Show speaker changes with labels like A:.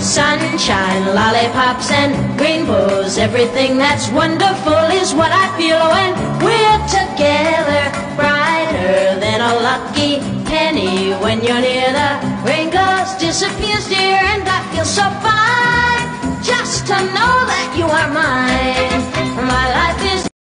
A: sunshine, lollipops and rainbows. Everything that's wonderful is what I feel when we're together. Brighter than a lucky penny when you're near. The rain goes, disappears, dear, and I feel so fine just to know that you are mine.